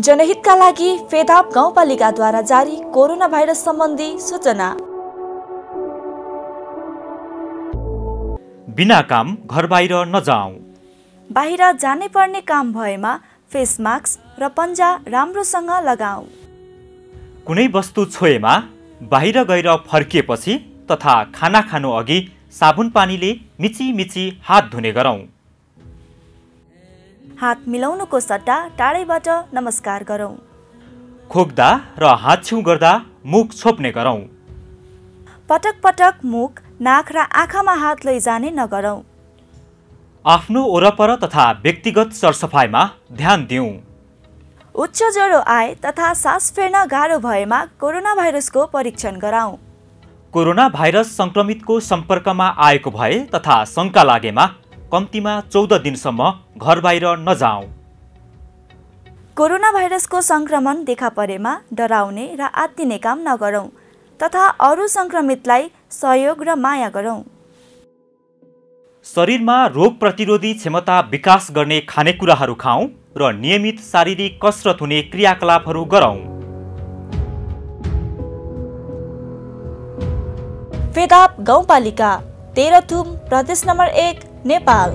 जनहितका लागि फेदाप गाउँपालिकाद्वारा जारी corona virus सम्बन्धी सूचना। बिना काम घर बाहिर नजाऊ बाहिर जानै पर्ने काम भएमा फेस मास्क र पन्जा राम्रोसँग लगाऊ कुनै वस्तु छोएमा बाहिर गएर फर्किएपछि तथा खाना खानु अघि साबुन पानीले मिची मिची हात धुने गरौँ। हात मिलाउनुको सट्टा टाढैबाट नमस्कार गरौँ। खोक्दा र हात छेउ गर्दा मुख छोप्ने गरौँ। पटक पटक मुख नाक र आँखामा हात लैजाने नगरौँ। आफ्नो वरपर तथा व्यक्तिगत सरसफाइमा ध्यान दिउँ। उच्च ज्वरो आए तथा सास फेर्न गाह्रो भएमा कोरोना भाइरसको परीक्षण गराउँ। कोरोना भाइरस सङ्क्रमितको सम्पर्कमा आएको भए तथा शङ्का लागेमा कम्तीमा चौध दिनसम्म घर बाहिर नजाऊ कोरोना भाइरसको सङ्क्रमण देखा परेमा डराउने र आत्तिने काम नगरौँ तथा अरू सङ्क्रमितलाई सहयोग र माया गरौँ। शरीरमा रोग प्रतिरोधी क्षमता विकास गर्ने खानेकुराहरू खाऊ र नियमित शारीरिक कसरत हुने क्रियाकलापहरू गरौँ। फेदाप गाउँपालिका तेह्रथुम प्रदेश नम्बर एक। नेपाल